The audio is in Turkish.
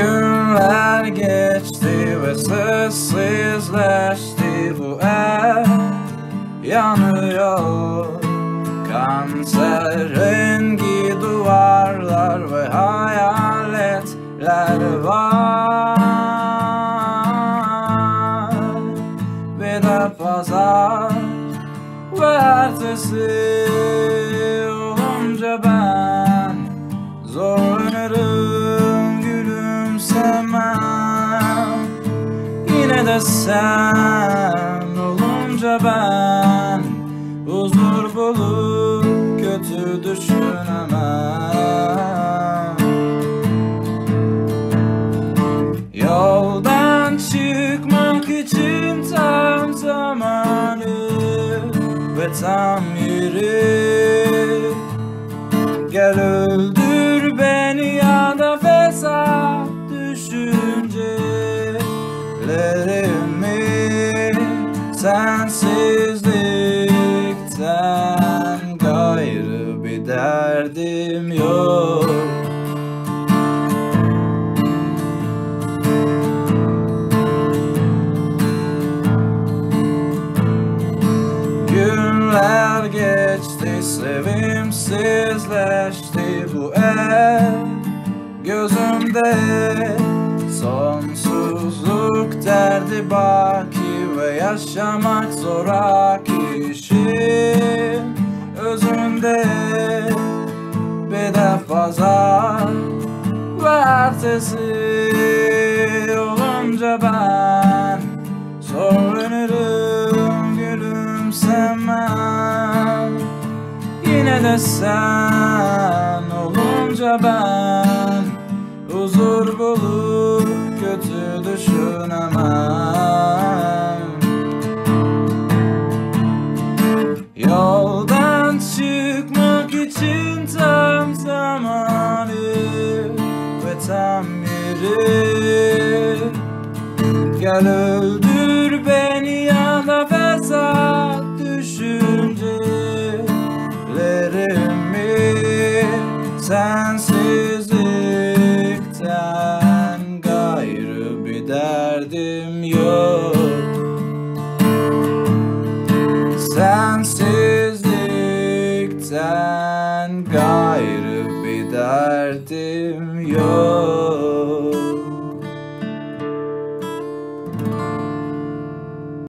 Günler geçti ve sessizleşti bu ev Yanıyor kanser rengi duvarlar ve hayaletler var. Bir de pazar ve ertesi sen olunca ben Huzur bulup kötü düşünemem. Yoldan çıkmak için tam zamanı ve tam yeri Gel öldür beni ya da fesat düşüncelerimi Sensizlikten gayrı bir derdim yok. Günler geçti sevimsizleşti bu ev Gözümde sonsuzluk derdi baki Ve yaşamak zoraki işin özünde de pazar ve ertesi olunca ben Zorlanırım gülümsemem. Yine de sen olunca ben Huzur bulup kötü düşünemem için tam zamanı ve tam yeri. Gel öldür beni ya da fesat düşüncelerimi. Sensizlikten gayrı bir derdim yok. Sensizlikten verdim. Yok.